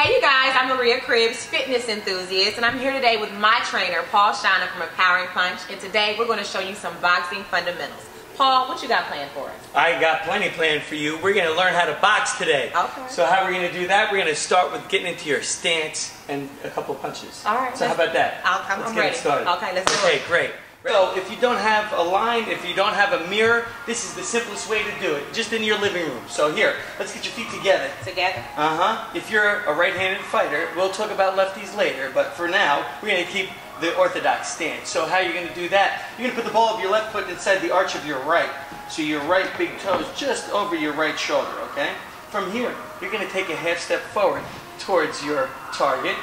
Hey you guys, I'm Maria Cribbs, fitness enthusiast, and I'm here today with my trainer, Paul Shiner from Empowering Punch, and today we're going to show you some boxing fundamentals. Paul, what you got planned for us? I got plenty planned for you. We're going to learn how to box today. Okay. So how we're going to do that, we're going to start with getting into your stance and a couple punches. All right, So how about that? I'll- I'm- let's I'm get ready. it started. Okay, let's do Okay, it. great. So if you don't have a line, if you don't have a mirror, this is the simplest way to do it, just in your living room. So here, let's get your feet together. Together? Uh-huh. If you're a right-handed fighter, we'll talk about lefties later, but for now, we're going to keep the orthodox stance. So how are you're going to do that, you're going to put the ball of your left foot inside the arch of your right. So your right big toe is just over your right shoulder, okay? From here, you're going to take a half step forward towards your target.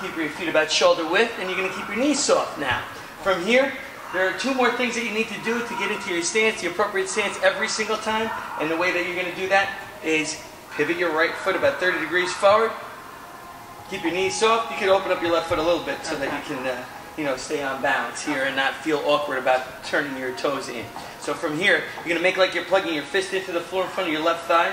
Keep your feet about shoulder width, and you're going to keep your knees soft now. From here, there are two more things that you need to do to get into your stance, the appropriate stance every single time. And the way that you're going to do that is pivot your right foot about 30 degrees forward. Keep your knees soft. You can open up your left foot a little bit so that you can, uh, you know, stay on balance here and not feel awkward about turning your toes in. So from here, you're going to make like you're plugging your fist into the floor in front of your left thigh.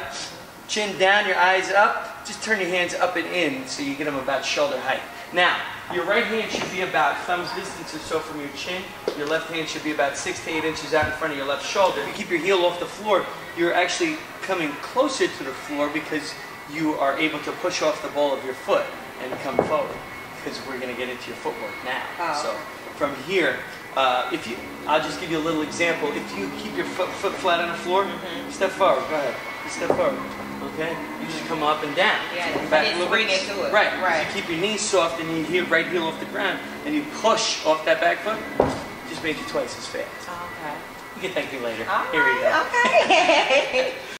Chin down, your eyes up. Just turn your hands up and in so you get them about shoulder height. Now, your right hand should be about thumb's distance or so from your chin. Your left hand should be about six to eight inches out in front of your left shoulder. If you keep your heel off the floor, you're actually coming closer to the floor because you are able to push off the ball of your foot and come forward. Because we're going to get into your footwork now. Oh, so from here, uh, if you, I'll just give you a little example. If you keep your foot, foot flat on the floor, Mm-hmm. step forward. Go ahead. Step forward. Okay. You just come up and down. Yeah, back it's a little bit. it it. Right. Right. You keep your knees soft and you heel right heel off the ground and you push off that back foot. Just made you twice as fast. Okay. You can thank me later. All Here we go. okay.